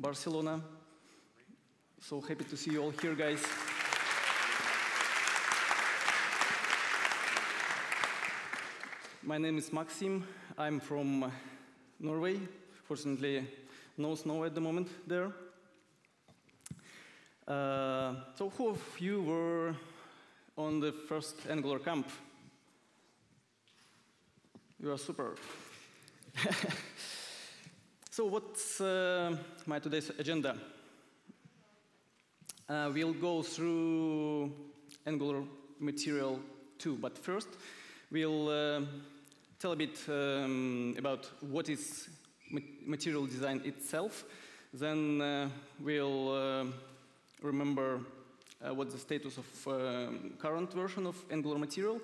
Barcelona. So happy to see you all here, guys. My name is Maxim. I'm from Norway. Fortunately, no snow at the moment there. Uh, so who of you were on the first Angular camp? You are super. so what's uh, my today's agenda? Uh, we'll go through Angular material 2, but first we'll uh, tell a bit um, about what is material design itself. Then uh, we'll uh, remember uh, what's the status of current version of Angular material.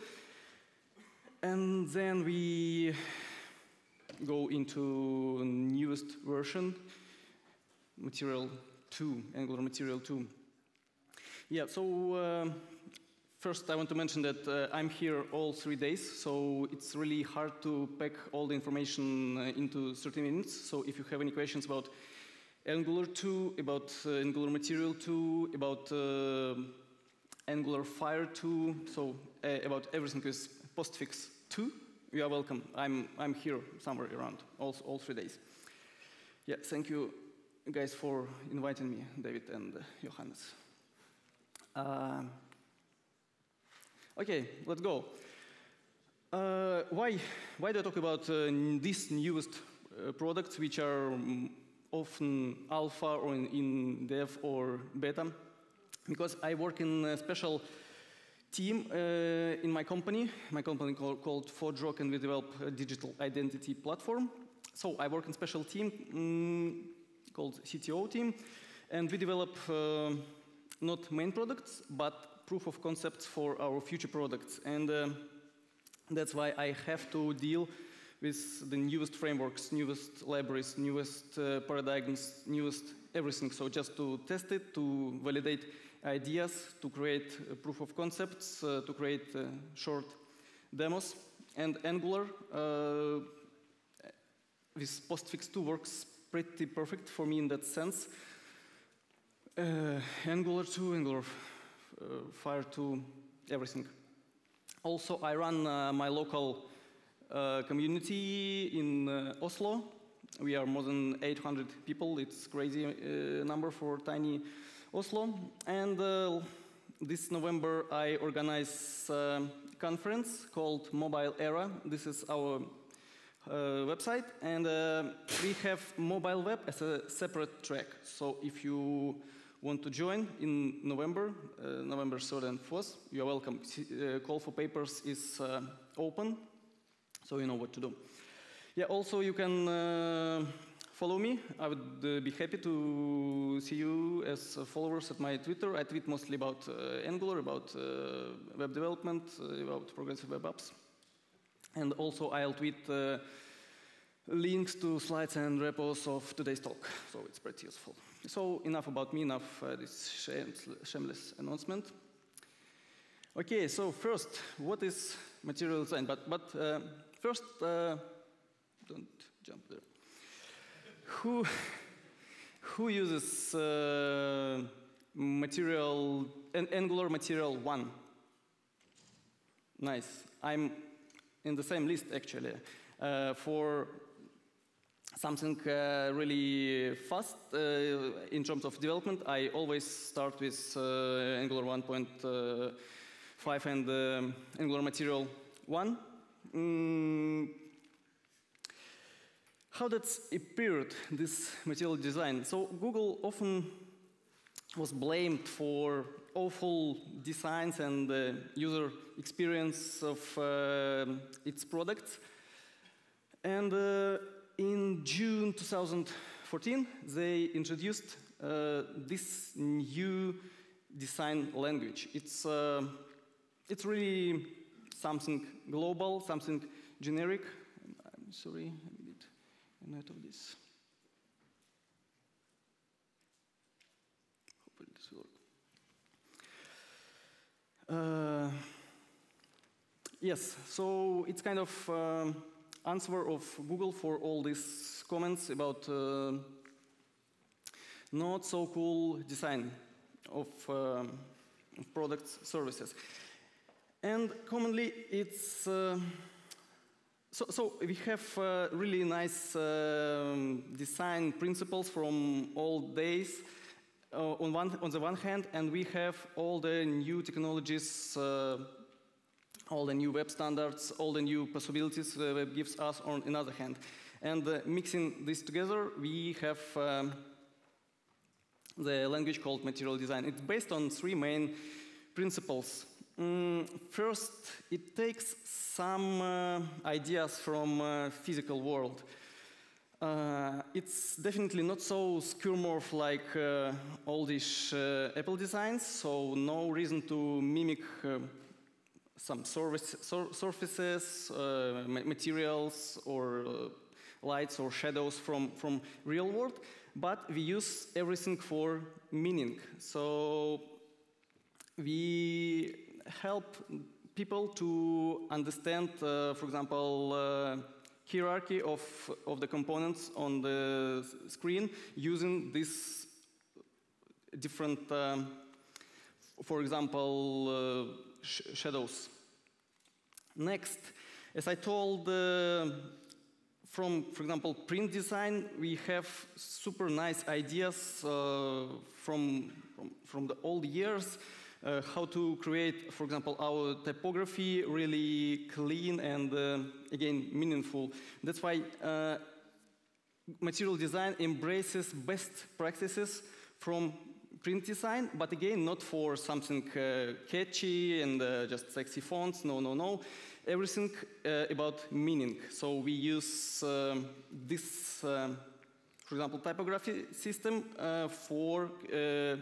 And then we go into newest version, Material 2, Angular Material 2. Yeah, so uh, first I want to mention that uh, I'm here all three days, so it's really hard to pack all the information uh, into 30 minutes. So if you have any questions about Angular 2, about uh, Angular Material 2, about uh, Angular Fire 2, so uh, about everything with postfix 2, you are welcome. I'm, I'm here somewhere around all, all three days. Yeah, thank you guys for inviting me, David and Johannes. Uh, okay, let's go. Uh, why, why do I talk about uh, these newest uh, products, which are um, often alpha or in, in, dev or beta? Because I work in a special team uh, in my company, my company called, called and we develop a digital identity platform. So I work in special team um, called CTO team, and we develop uh, not main products, but proof of concepts for our future products. And uh, that's why I have to deal with the newest frameworks, newest libraries, newest uh, paradigms, newest everything. So just to test it, to validate ideas, to create uh, proof of concepts, uh, to create uh, short demos. And Angular with Postfix 2 works pretty perfect for me in that sense. Angular 2, Angular Fire 2, everything. Also, I run my local uh, community in uh, Oslo. We are more than 800 people. It's crazy uh, number for tiny Oslo. And this November, I organize a conference called Mobile Era. This is our uh, website, and uh, we have mobile web as a separate track. So if you want to join in November, uh, November 3rd and 4th, you are welcome. Uh, call for papers is uh, open, so you know what to do. Yeah, also you can uh, follow me. I would uh, be happy to see you as followers at my Twitter. I tweet mostly about uh, Angular, about web development, about progressive web apps. And also I'll tweet links to slides and repos of today's talk, so it's pretty useful. So enough about me, enough uh, this shameless announcement. Okay, so first, what is material design? But, but uh, first, uh, don't jump there. Who, who uses uh, material, an Angular Material 1? Nice. I'm in the same list, actually. Uh, for something uh, really fast uh, in terms of development, I always start with uh, Angular 1.5 and um, Angular Material 1. Mm. How that's appeared, this material design? So Google often was blamed for awful designs and uh, user experience of uh, its products. And uh, in June 2014, they introduced uh, this new design language. It's, uh, it's really something global, something generic. I'm sorry, a of this. Hopefully this will work. Uh, yes, so it's kind of um, answer of Google for all these comments about uh, not so cool design of, um, of products, services. And commonly, it's uh, so, so we have uh, really nice um, design principles from old days uh, on, one, on the one hand, and we have all the new technologies, uh, all the new web standards, all the new possibilities uh, web gives us on another hand. And uh, mixing this together, we have um, the language called material design. It's based on three main principles. Mm, first, it takes some uh, ideas from uh, physical world. Uh, it's definitely not so skeuomorph like uh, all these uh, Apple designs, so no reason to mimic uh, some surface, sur surfaces, materials, or lights or shadows from, from real world, but we use everything for meaning. So we help people to understand, uh, for example, uh, hierarchy of, of the components on the screen using these different, um, for example, sh shadows. Next, as I told, from, for example, print design, we have super nice ideas uh, from, from, from, the old years, uh, how to create, for example, our typography really clean and, uh, again, meaningful. That's why uh, material design embraces best practices from print design, but again, not for something uh, catchy and uh, just sexy fonts, no, no, no everything uh, about meaning. So we use um, this, for example, typography system uh, for uh,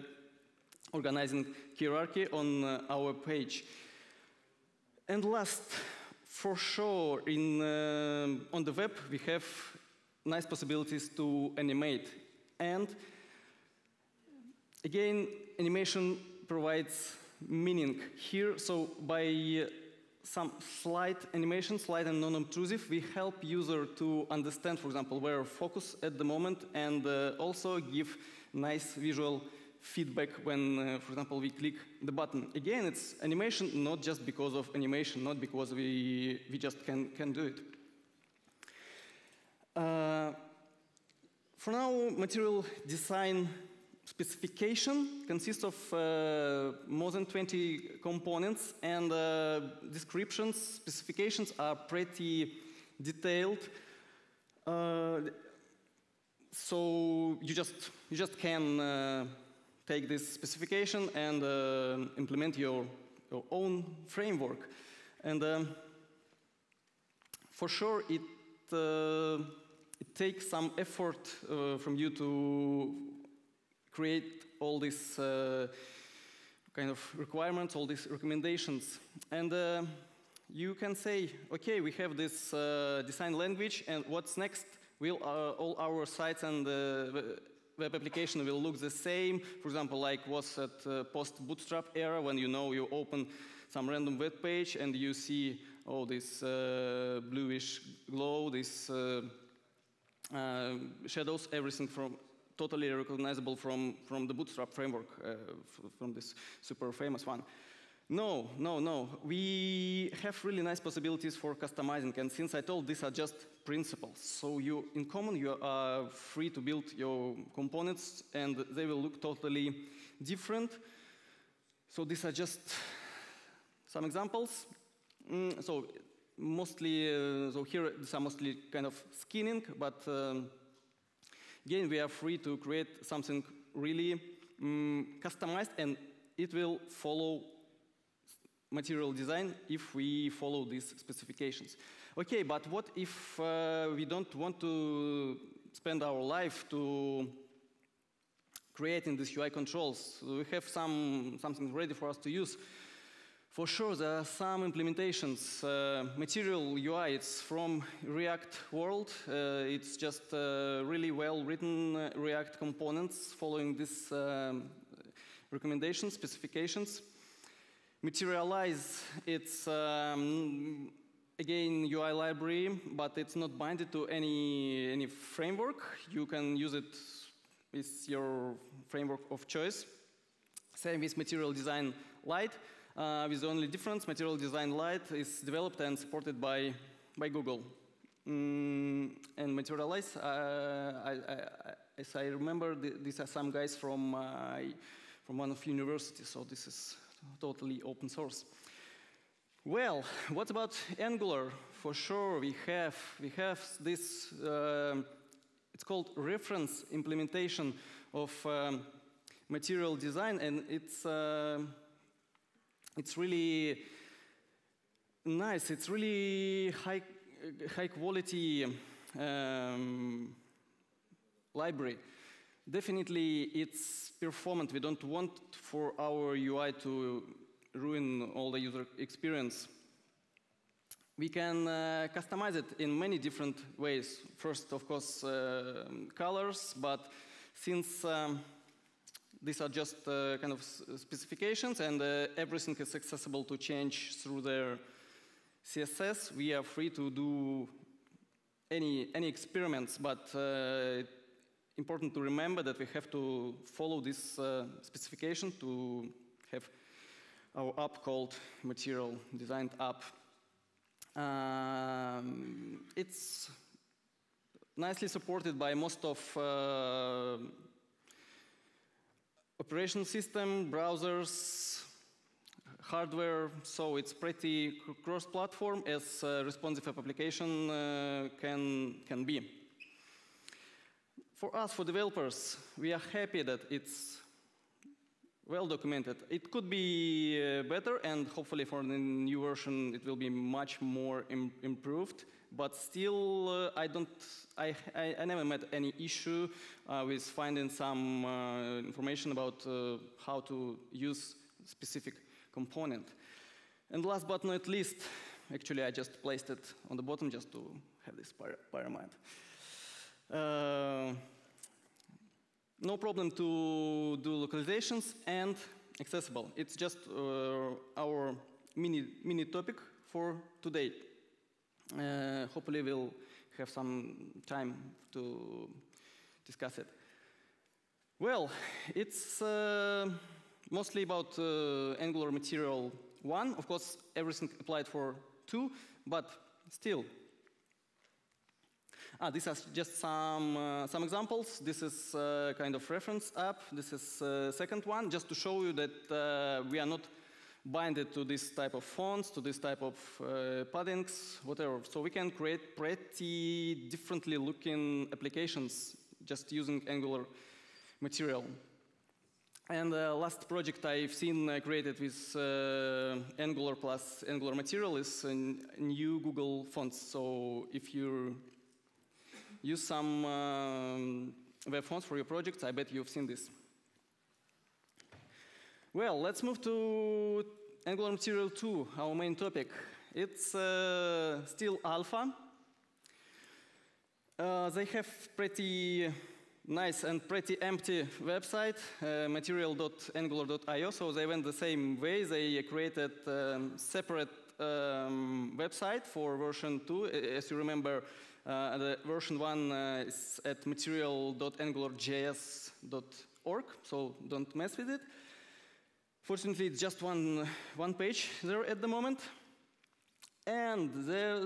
organizing hierarchy on uh, our page. And last, for sure, in, uh, on the web, we have nice possibilities to animate. And again, animation provides meaning here. So by some slight animation, slight and non-obtrusive, we help user to understand, for example, where focus at the moment and uh, also give nice visual feedback when, uh, for example, we click the button. Again, it's animation not just because of animation, not because we, we just can, can do it. Uh, for now, material design specification consists of uh, more than 20 components and uh, descriptions, specifications are pretty detailed. Uh, so you just, you just can uh, take this specification and uh, implement your, your own framework. And um, for sure, it, uh, it takes some effort from you to create all these uh, kind of requirements, all these recommendations. And uh, you can say, okay, we have this uh, design language, and what's next? Will uh, all our sites and web application will look the same, for example, like was at uh, post-bootstrap era when you know you open some random web page and you see all this uh, bluish glow, these uh, shadows, everything from totally recognizable from, from the Bootstrap framework, uh, from this super famous one. No, no, no. We have really nice possibilities for customizing, and since I told these are just principles, so you, in common, you are free to build your components, and they will look totally different. So these are just some examples. Mm, so mostly, uh, so here these are mostly kind of skinning, but um, Again, we are free to create something really um, customized and it will follow material design if we follow these specifications. Okay, but what if uh, we don't want to spend our life to creating these UI controls? We have some, something ready for us to use. For sure, there are some implementations. Uh, material UI, it's from React world. Uh, it's just uh, really well-written uh, React components following these um, specifications. Materialize, it's um, again UI library, but it's not binded to any, any framework. You can use it with your framework of choice. Same with Material Design Lite, uh, with the only difference, Material Design Lite is developed and supported by, by Google. Mm, and Materialize, uh, I, I, as I remember, th these are some guys from, uh, from one of universities, so this is totally open source. Well, what about Angular? For sure, we have, we have this, uh, it's called reference implementation of um, material design, and it's, uh, it's really nice. It's really high, high quality um, library. Definitely, it's performant. We don't want for our UI to ruin all the user experience. We can uh, customize it in many different ways. First, of course, uh, colors, but since um, these are just uh, kind of specifications and uh, everything is accessible to change through their CSS, we are free to do any, any experiments, but uh, important to remember that we have to follow this uh, specification to have our app called Material Designed App. Um, it's nicely supported by most of uh, operation system, browsers, hardware, so it's pretty cross-platform as a responsive app application uh, can, can be. For us, for developers, we are happy that it's well documented. It could be uh, better, and hopefully for the new version it will be much more Im improved. But still, uh, I don't. I, I, I, never met any issue uh, with finding some uh, information about uh, how to use specific component. And last but not least, actually I just placed it on the bottom just to have this pyramid. No problem to do localizations and accessible. It's just uh, our mini, mini topic for today. Uh, hopefully we'll have some time to discuss it. Well, it's uh, mostly about uh, Angular Material 1. Of course, everything applied for 2, but still, Ah, these are just some, uh, some examples. This is uh, kind of reference app. This is uh, second one, just to show you that uh, we are not binded to this type of fonts, to this type of uh, paddings, whatever. So we can create pretty differently looking applications just using Angular material. And the uh, last project I've seen created with Angular plus Angular material is a new Google fonts. So if you're use some um, web fonts for your projects. I bet you've seen this. Well, let's move to Angular Material 2, our main topic. It's uh, still alpha. Uh, they have pretty nice and pretty empty website, uh, material.angular.io, so they went the same way. They created um, separate um, website for version 2. As you remember, uh, the version 1 uh, is at material.angularjs.org, so don't mess with it. Fortunately, it's just one, one page there at the moment. And there,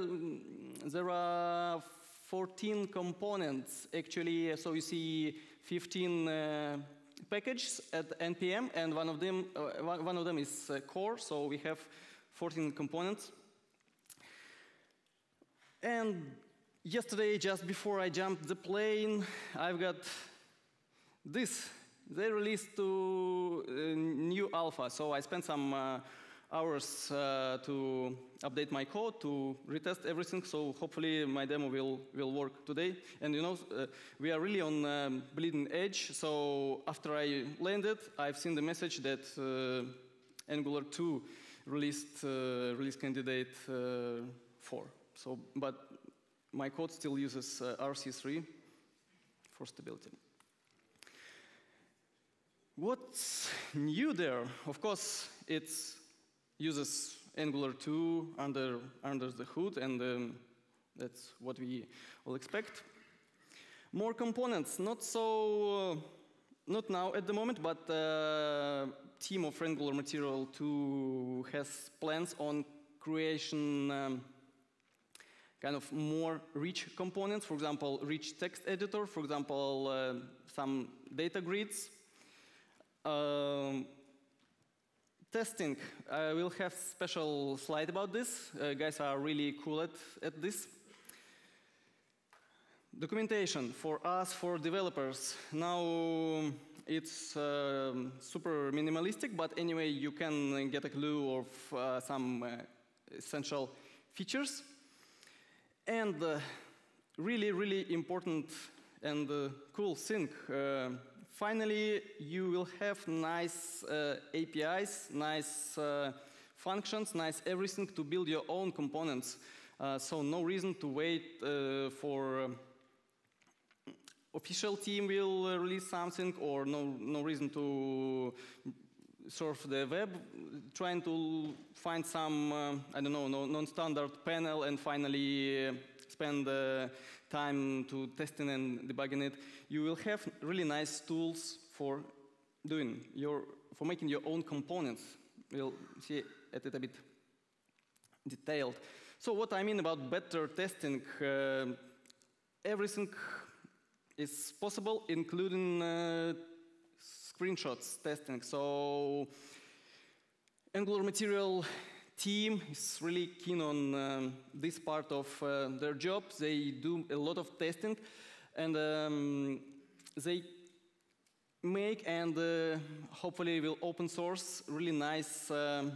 there are 14 components, actually. So you see 15 uh, packages at NPM, and one of them, uh, one of them is uh, core, so we have 14 components. And Yesterday, just before I jumped the plane, I've got this. They released to uh, new alpha, so I spent some uh, hours uh, to update my code, to retest everything, so hopefully my demo will, will work today. And you know, uh, we are really on um, bleeding edge, so after I landed, I've seen the message that uh, Angular 2 released uh, release candidate 4. So, but my code still uses uh, RC3 for stability. What's new there? Of course, it uses Angular 2 under, under the hood, and um, that's what we all expect. More components, not so uh, not now at the moment, but uh, team of Angular Material 2 has plans on creation um, kind of more rich components, for example, rich text editor, for example, uh, some data grids. Um, testing, I will have special slide about this. Uh, guys are really cool at, at this. Documentation for us, for developers. Now it's uh, super minimalistic, but anyway, you can get a clue of uh, some uh, essential features. And uh, really, really important and uh, cool thing. Uh, finally, you will have nice APIs, nice functions, nice everything to build your own components. so no reason to wait for um, official team will uh, release something or no, no reason to surf the web, trying to find some, uh, I don't know, non-standard panel and finally uh, spend uh, time to testing and debugging it. You will have really nice tools for doing your, for making your own components. We'll see it a bit detailed. So what I mean about better testing, uh, everything is possible, including uh, screenshots testing. So Angular Material team is really keen on um, this part of uh, their job. They do a lot of testing, and um, they make and uh, hopefully will open source really nice um,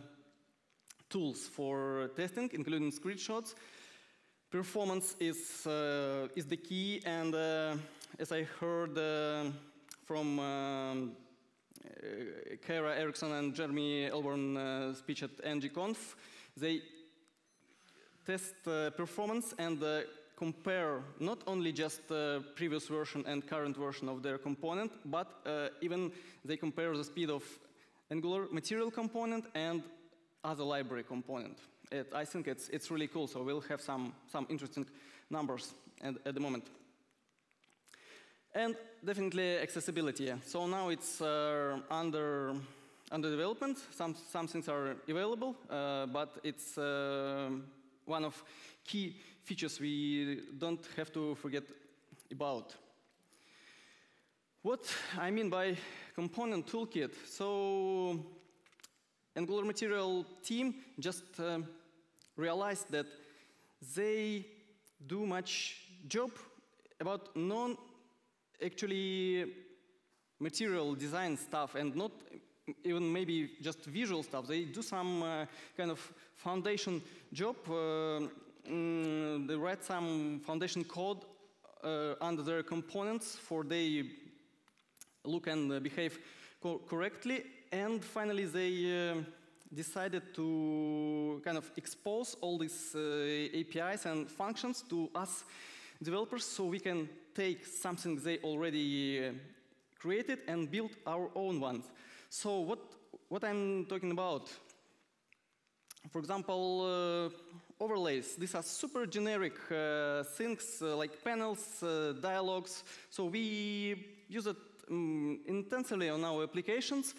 tools for testing, including screenshots. Performance is, uh, is the key, and uh, as I heard uh, from um, Kara Erickson and Jeremy Elbourn uh, speech at NGConf, they test uh, performance and uh, compare not only just the previous version and current version of their component, but uh, even they compare the speed of Angular material component and other library component. It, I think it's, it's really cool, so we'll have some, some interesting numbers at, at the moment. And definitely accessibility. So now it's uh, under, under development. Some, some things are available, uh, but it's uh, one of key features we don't have to forget about. What I mean by component toolkit, so Angular Material team just uh, realized that they do much job about non actually material design stuff and not even maybe just visual stuff. They do some uh, kind of foundation job. Uh, mm, they write some foundation code uh, under their components for they look and behave co correctly. And finally, they uh, decided to kind of expose all these uh, APIs and functions to us developers so we can take something they already uh, created and build our own ones. So what, what I'm talking about, for example, uh, overlays. These are super generic uh, things uh, like panels, uh, dialogues. So we use it um, intensively on our applications.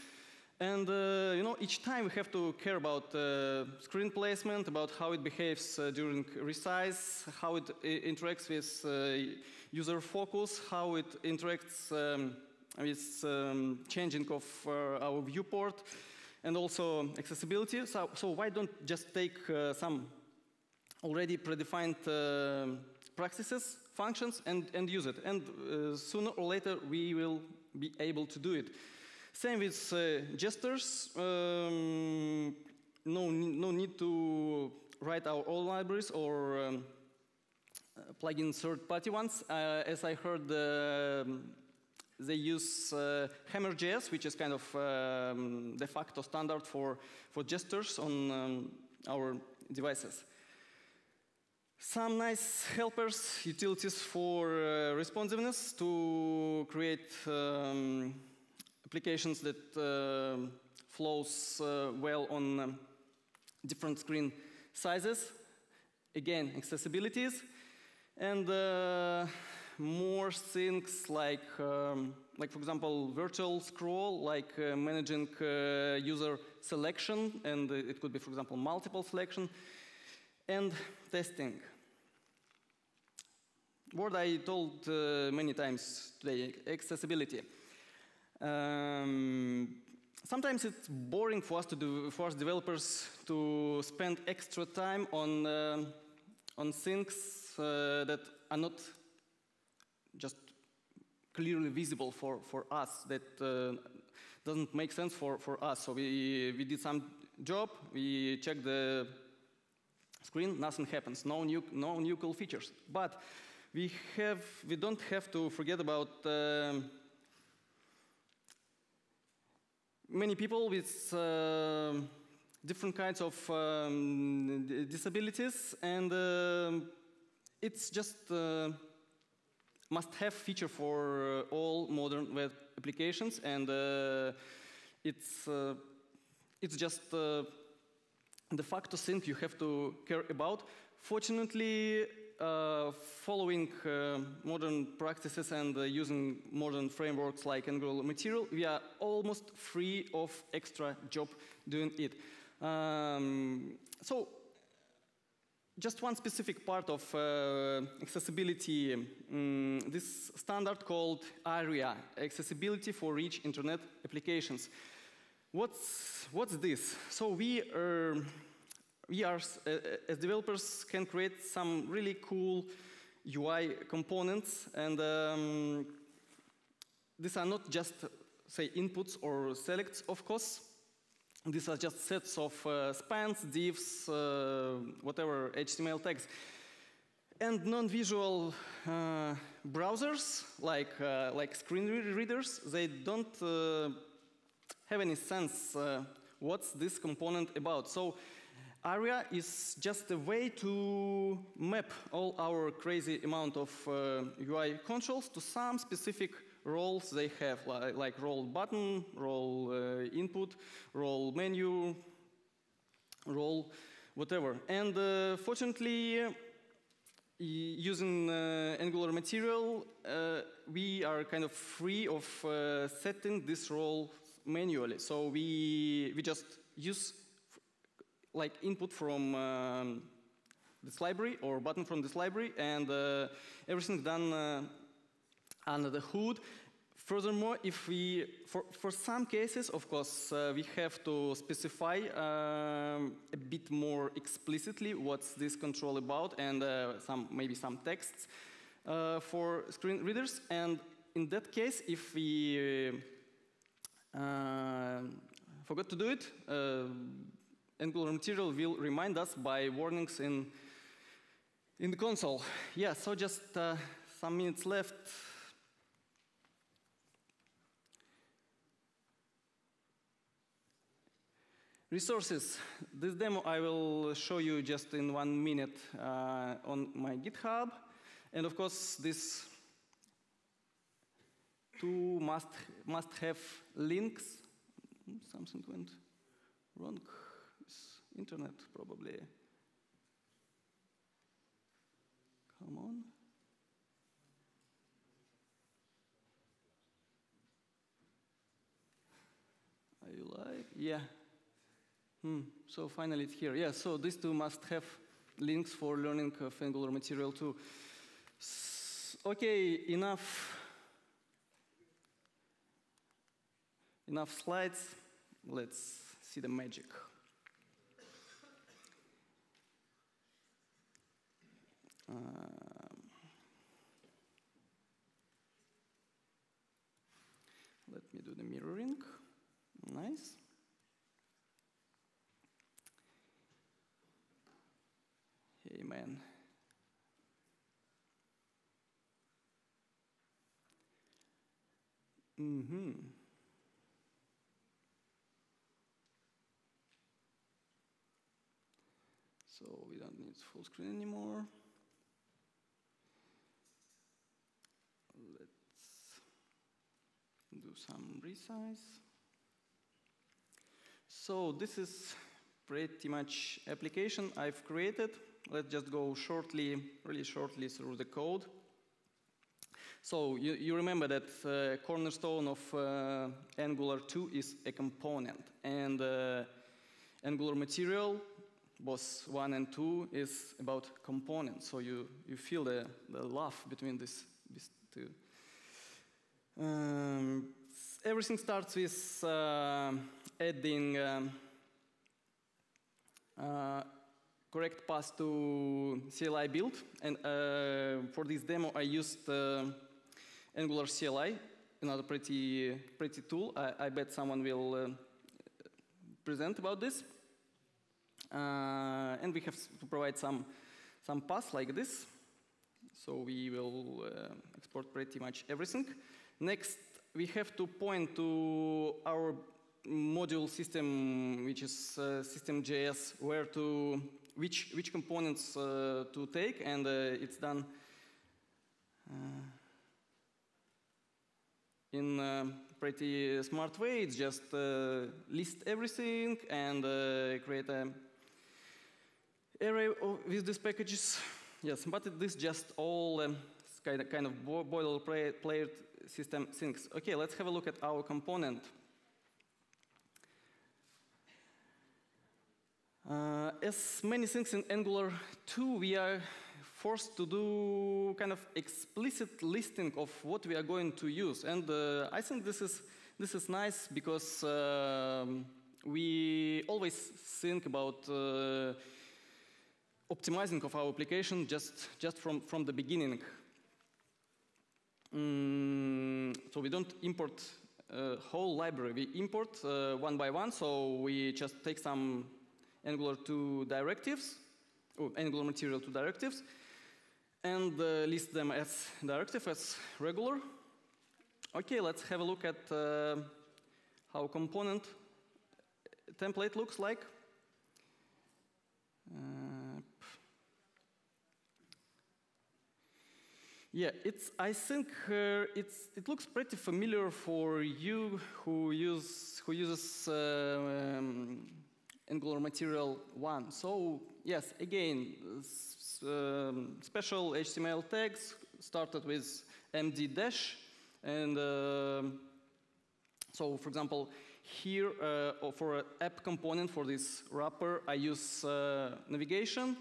And uh, you know, each time we have to care about uh, screen placement, about how it behaves uh, during resize, how it interacts with uh, user focus, how it interacts um, with um, changing of uh, our viewport, and also accessibility. So, so why don't just take uh, some already predefined practices, functions, and, and use it? And sooner or later, we will be able to do it. Same with uh, gestures. Um, no, no need to write our own libraries or um, uh, plug in third-party ones. Uh, as I heard, uh, they use uh, Hammer.js, which is kind of um, de facto standard for, for gestures on um, our devices. Some nice helpers, utilities for uh, responsiveness to create um, applications that uh, flows uh, well on um, different screen sizes. Again, accessibilities. And uh, more things like, um, like for example, virtual scroll, like uh, managing uh, user selection, and it could be, for example, multiple selection, and testing. Word I told uh, many times today, accessibility. Um, sometimes it's boring for us to do, for us developers to spend extra time on uh, on things uh, that are not just clearly visible for, for us, that uh, doesn't make sense for, for us. So we, we did some job, we checked the screen, nothing happens, no new, no new cool features. But we, have, we don't have to forget about um, many people with uh, different kinds of um, disabilities, and uh, it's just uh, must-have feature for uh, all modern web applications, and uh, it's uh, it's just the facto thing you have to care about. Fortunately, following uh, modern practices and uh, using modern frameworks like Angular Material, we are almost free of extra job doing it. Um, so just one specific part of uh, accessibility, um, this standard called ARIA, Accessibility for Rich Internet Applications. What's, what's this? So we, are, we are, uh, as developers, can create some really cool UI components, and um, these are not just, say, inputs or selects, of course, these are just sets of uh, spans, divs, uh, whatever HTML tags. And non-visual uh, browsers, like, uh, like screen readers, they don't uh, have any sense uh, what's this component about. So ARIA is just a way to map all our crazy amount of UI controls to some specific roles they have, like, like role button, role uh, input, role menu, role whatever. And uh, fortunately, using uh, Angular material, uh, we are kind of free of uh, setting this role manually. So we, we just use like input from um, this library or button from this library and uh, everything's done under the hood. Furthermore, if we, for, for some cases, of course, uh, we have to specify um, a bit more explicitly what's this control about and uh, some, maybe some texts uh, for screen readers. And in that case, if we uh, forgot to do it, uh, Angular material will remind us by warnings in, in the console. Yeah, so just uh, some minutes left. Resources. This demo I will show you just in one minute uh, on my GitHub. And of course, this two must, must have links. Something went wrong. Internet, probably. Come on. Are you live? Yeah. Hmm. So finally it's here. Yeah, so these two must have links for learning of Angular material 2. S okay, enough. Enough slides. Let's see the magic. Um, let me do the mirroring. Nice. Amen. Mm-hmm. So we don't need full screen anymore. Let's some resize. So this is pretty much application I've created. Let's just go shortly, really shortly through the code. So you, you remember that uh, cornerstone of uh, Angular 2 is a component, and uh, Angular material, both 1 and 2, is about components. So you, you feel the, the love between these, these two. Um, everything starts with uh, adding um, uh, correct path to CLI build. And uh, for this demo, I used uh, Angular CLI, another pretty, pretty tool. I, I bet someone will uh, present about this. And we have to provide some, some paths like this. So we will export pretty much everything. Next, we have to point to our module system, which is uh, system.js, where to which which components uh, to take, and uh, it's done uh, in a pretty smart way. It's just uh, list everything and uh, create a array of, with these packages. Yes, but this just all um, kind of kind of boilerplate system things. Okay, let's have a look at our component. Uh, as many things in Angular 2, we are forced to do kind of explicit listing of what we are going to use. And uh, I think this is, this is nice because uh, we always think about uh, optimizing of our application just, just from, from the beginning. Mm, so we don't import a whole library. We import uh, one by one, so we just take some Angular 2 directives, or Angular material 2 directives, and uh, list them as directive, as regular. Okay, let's have a look at uh, how component template looks like. Uh, yeah, it's. I think uh, it's. It looks pretty familiar for you who use who uses uh, um, Angular Material 1. So yes, again, um, special HTML tags started with md dash. And uh, so, for example, here uh, for an app component for this wrapper, I use uh, navigation.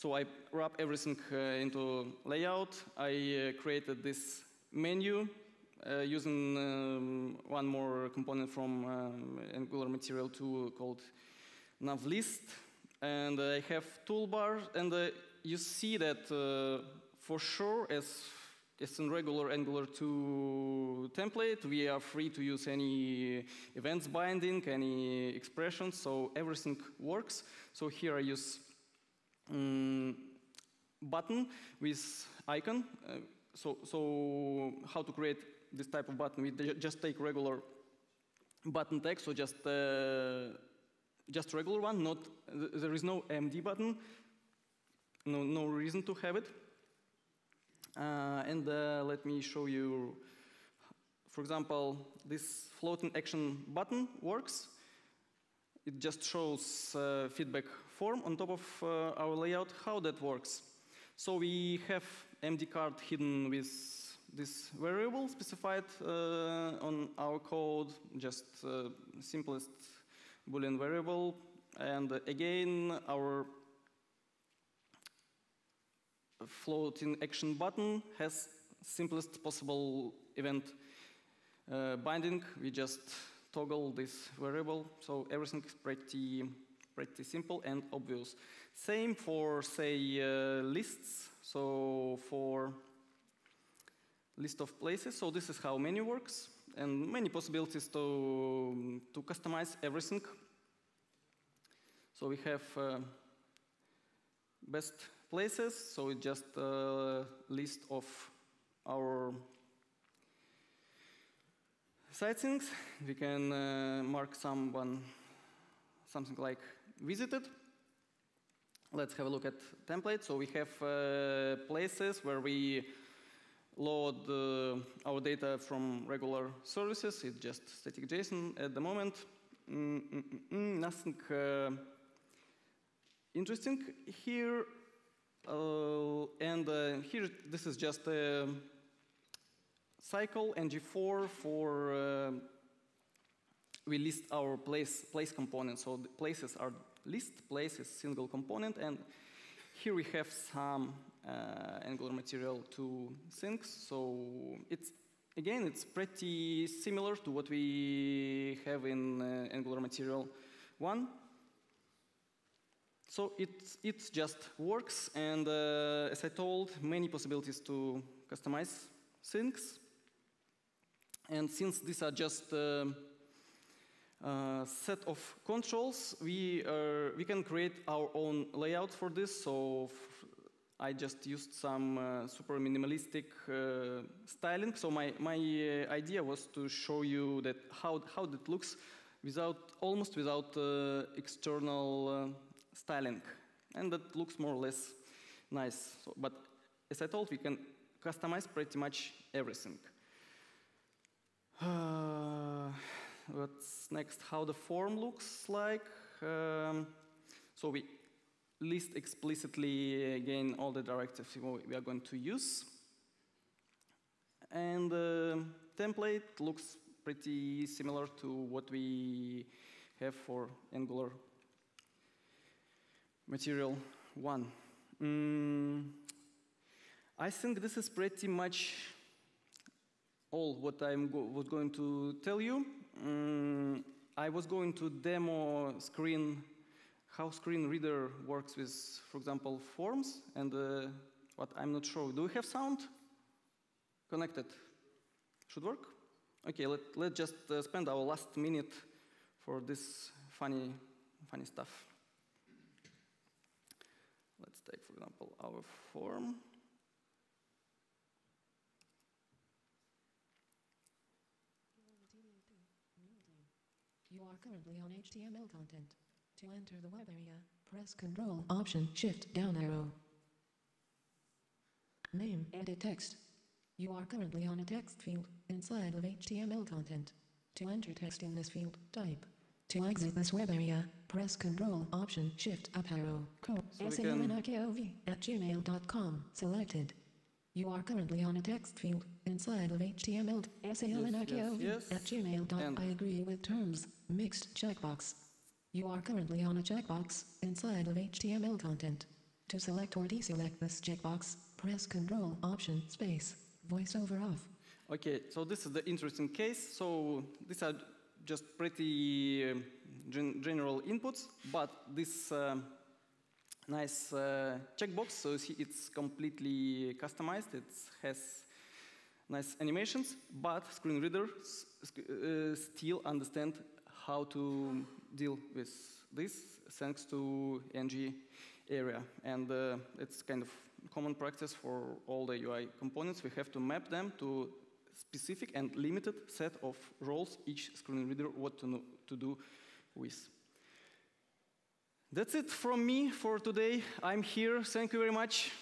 So I wrap everything uh, into layout. I uh, created this menu uh, using um, one more component from um, Angular Material 2 called nav list, and I have toolbar, and you see that for sure, as, as in regular Angular 2 template, we are free to use any events binding, any expressions, so everything works. So here I use um, button with icon. Uh, so, so how to create this type of button? We just take regular button text, so just uh, just regular one, not, there is no MD button, no, no reason to have it. Uh, and uh, let me show you, for example, this floating action button works. It just shows uh, feedback form on top of uh, our layout, how that works. So we have MD card hidden with this variable specified uh, on our code, just uh, simplest Boolean variable. And again, our floating action button has simplest possible event uh, binding. We just toggle this variable, so everything is pretty, pretty simple and obvious. Same for, say, uh, lists. So for list of places, so this is how menu works and many possibilities to, to customize everything. So we have uh, best places, so it's just a list of our sightings. We can uh, mark someone, something like visited. Let's have a look at templates. So we have uh, places where we load uh, our data from regular services. It's just static JSON at the moment. Mm -mm -mm, nothing uh, interesting here. Uh, and uh, here, this is just a cycle, ngFor for uh, we list our place, place components. So the places are list, places single component, and here we have some uh, Angular material to sync. So it's again, it's pretty similar to what we have in uh, Angular material 1. So it, it just works, and uh, as I told, many possibilities to customize syncs. And since these are just uh, uh, set of controls, we, are, we can create our own layout for this. So I just used some uh, super minimalistic uh, styling. So my, my uh, idea was to show you that how, how that looks without, almost without uh, external styling. And that looks more or less nice. So, but as I told, we can customize pretty much everything. What's next? How the form looks like. Um, so we list explicitly again all the directives we are going to use. And the uh, template looks pretty similar to what we have for Angular material one. Mm, I think this is pretty much all what I go was going to tell you. Mm, I was going to demo screen how screen reader works with, for example, forms, and uh, what I'm not sure. Do we have sound connected? Should work? Okay, let, let's just uh, spend our last minute for this funny, funny stuff. Let's take, for example, our form. You are currently on HTML content. To enter the web area, press Control Option Shift down arrow. Name Edit text. You are currently on a text field inside of HTML content. To enter text in this field, type to exit this web area, press Control Option Shift Up arrow. So at gmail.com selected. You are currently on a text field inside of HTML. SALNIKOV yes. at gmail. And- I agree with terms. Mixed checkbox. You are currently on a checkbox inside of HTML content. To select or deselect this checkbox, press Control Option Space. Voiceover off. Okay, so this is the interesting case. So these are just pretty um, gen general inputs, but this um, nice uh, checkbox, so it's completely customized. It has nice animations, but screen readers uh, still understand how to deal with this thanks to ng area. And uh, it's kind of common practice for all the UI components. We have to map them to specific and limited set of roles each screen reader what to, know, to do with. That's it from me for today. I'm here. Thank you very much.